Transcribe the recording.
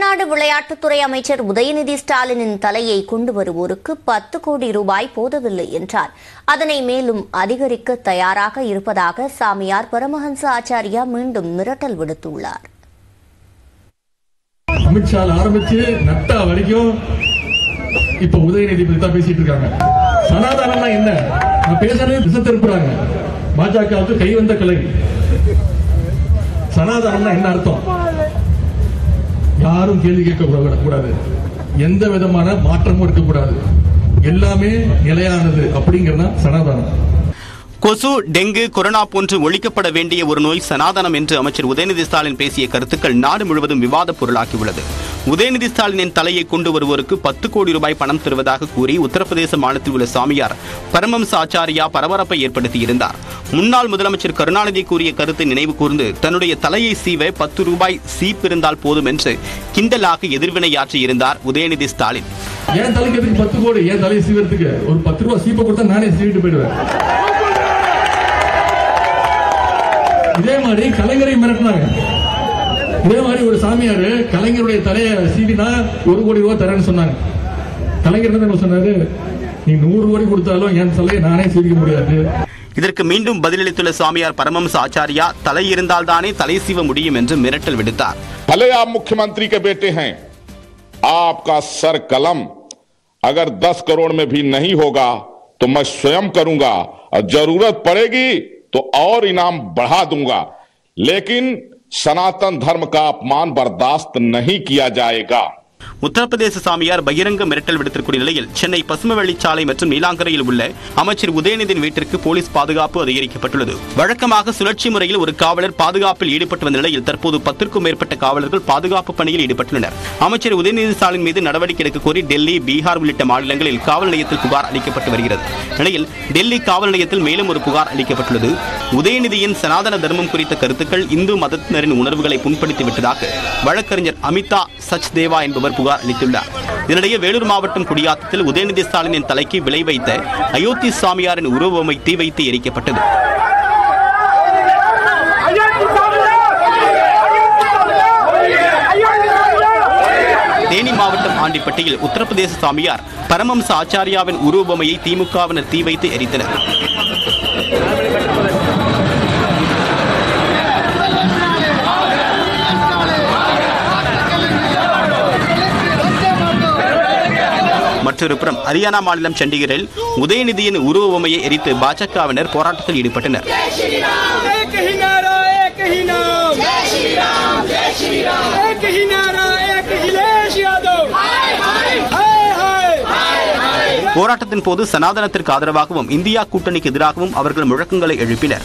தமிழ்நாடு விளையாட்டுத்துறை அமைச்சர் உதயநிதி ஸ்டாலினின் தலையை கொண்டு வருவோருக்கு பத்து கோடி ரூபாய் போதவில்லை என்றார். அதனை மேலும் அதிகரிக்க தயாராக இருப்பதாக சாமியார் பரமஹன்ச ஆச்சாரியா மீண்டும் மிரட்டல் விடுத்துள்ளார். அமித்ஷா ஆரம்பிச்சு நட்டா வரைக்கும் இப்ப உதயநிதி பத்தி தான் பேசிட்டு இருக்காங்க. சனாதானம்னா என்ன? நான் பேசுறது திசை திருப்புறாங்க பாஜகவுக்கு கை வந்த கலை சனாதானம்னா என்ன அர்த்தம்? யாரும் கேள்வி கேட்க கூடாது- எந்த விதமான மாற்றமும் இருக்கக்கூடாது. எல்லாமே நிலையானது அப்படிங்கிறது சனாதனம். கொசு டெங்கு கொரோனா போன்று ஒழிக்கப்பட வேண்டிய ஒரு நோய் சனாதனம் என்று அமைச்சர் உதயநிதி ஸ்டாலின் பேசிய கருத்துக்கள் நாடு முழுவதும் விவாத பொருளாகியுள்ளது. உதயநிதி ஸ்டாலினின் தலையை கொண்டு வருவோருக்கு பத்து கோடி ரூபாய் பணம் தருவதாக கூறி உத்தரப்பிரதேச மாநிலத்தில் உள்ள சாமியார் பரமம்ச ஆச்சாரியா பரபரப்பை ஏற்படுத்தியிருந்தார். முன்னாள் முதலமைச்சர் கருணாநிதி கூறிய கருத்தை நினைவு கூர்ந்து தன்னுடைய தலையை சீவ பத்து ரூபாய் சீப் இருந்தால் போதும் என்று கிண்டலாக எதிர்வினையாற்றியிருந்தார் உதயநிதி ஸ்டாலின். என் தலைக்கு எதுக்கு பத்து கோடி? என் தலையை சீவறதுக்கு? ஒரு பத்து ரூபாய் சீப்பை கொடுத்தா நானே சீவிட்டு போயிடுவேன். இதே மாதிரி கலைஞரை மிரட்டினாங்க. இதே மாதிரி ஒரு சாமியார் கலைஞருடைய தலையை சீவினா ஒரு கோடி ரூபாய் தரேன்னு சொன்னாங்க கலைஞர் என்ன தெரியுமா சொன்னாரு நீ நூறு கோடி கொடுத்தாலும் என் தலையை நானே சீவிக்க முடியாது இதற்கு மீண்டும் பதிலளித்துள்ள சாமியார் பரமம்ச ஆச்சாரியா தலை இருந்தால்தானே தலை சீவ முடியும் என்று மிரட்டல் விடுத்தார் भले आप मुख्यमंत्री के बेटे हैं आपका सर कलम अगर 10 करोड़ में भी नहीं होगा तो मैं स्वयं करूंगा और जरूरत पड़ेगी तो और इनाम बढ़ा दूंगा लेकिन सनातन धर्म का अपमान बर्दाश्त नहीं किया जाएगा உத்தரப்பிரதேச சாமியார் பகிரங்க மிரட்டல் விடுத்திருக்கூடிய நிலையில் சென்னை பசுமவெளிச்சாலை மற்றும் நீலாங்கரையில் உள்ள அமைச்சர் உதயநிதியின் வீட்டிற்கு போலீஸ் பாதுகாப்பு அதிகரிக்கப்பட்டுள்ளது வழக்கமாக சுழற்சி முறையில் ஒரு காவலர் பாதுகாப்பில் ஈடுபட்டு வந்த நிலையில் தற்போது பத்திற்கும் மேற்பட்ட காவலர்கள் பாதுகாப்பு பணியில் ஈடுபட்டுள்ளனர் அமைச்சர் உதயநிதி ஸ்டாலின் மீது நடவடிக்கை எடுக்க கோரி டெல்லி பீகார் உள்ளிட்ட மாநிலங்களில் காவல் நிலையத்தில் புகார் அளிக்கப்பட்டு வருகிறது நிலையில் டெல்லி காவல் நிலையத்தில் மேலும் ஒரு புகார் அளிக்கப்பட்டுள்ளது உதயநிதியின் சனாதன தர்மம் குறித்த கருத்துக்கள் இந்து மதத்தினரின் உணர்வுகளை புண்படுத்தி விட்டதாக வழக்கறிஞர் அமிதா சச்தேவா என்பவர் புகார் அளித்துள்ளார். இதனிடையே வேலூர் மாவட்டம் குடியாத்தத்தில் உதயநிதி ஸ்டாலினின் தலைக்கு விலை வைத்த அயோத்தி சாமியாரின் உருவமை தீ வைத்து எரிக்கப்பட்டது. தேனி மாவட்டம் ஆண்டிப்பட்டியில் உத்தரப்பிரதேச சாமியார் பரமம்ச ஆச்சாரியாவின் உருவபொம்மையை திமுகவினர் தீ வைத்து எரித்தனர். மற்றொரு புறம் ஹரியானா மாநிலம் சண்டிகரில் உதயநிதியின் உருவ உமையை எரித்து பாஜகவினர் போராட்டத்தில் ஈடுபட்டனர். போராட்டத்தின் போது சனாதனத்திற்கு ஆதரவாகவும் இந்தியா கூட்டணிக்கு எதிராகவும் அவர்கள் முழக்கங்களை எழுப்பினர்.